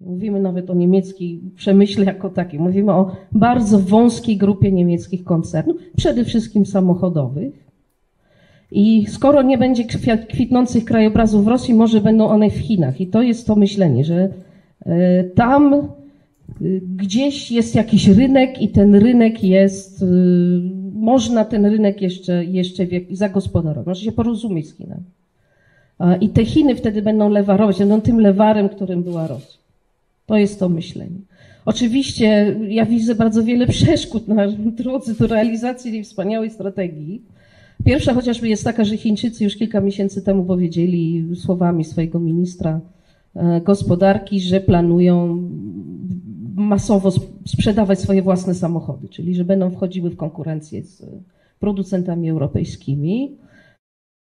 Mówimy nawet o niemieckim przemyśle jako takim. Mówimy o bardzo wąskiej grupie niemieckich koncernów, przede wszystkim samochodowych. I skoro nie będzie kwitnących krajobrazów w Rosji, może będą one w Chinach. I to jest to myślenie, że e, tam e, gdzieś jest jakiś rynek i ten rynek jest, e, można ten rynek jeszcze, jeszcze zagospodarować, można się porozumieć z Chinami. I te Chiny wtedy będą lewarować, będą tym lewarem, którym była Rosja. To jest to myślenie. Oczywiście ja widzę bardzo wiele przeszkód na drodze do realizacji tej wspaniałej strategii. Pierwsza chociażby jest taka, że Chińczycy już kilka miesięcy temu powiedzieli słowami swojego ministra e, gospodarki, że planują masowo sprzedawać swoje własne samochody, czyli że będą wchodziły w konkurencję z producentami europejskimi.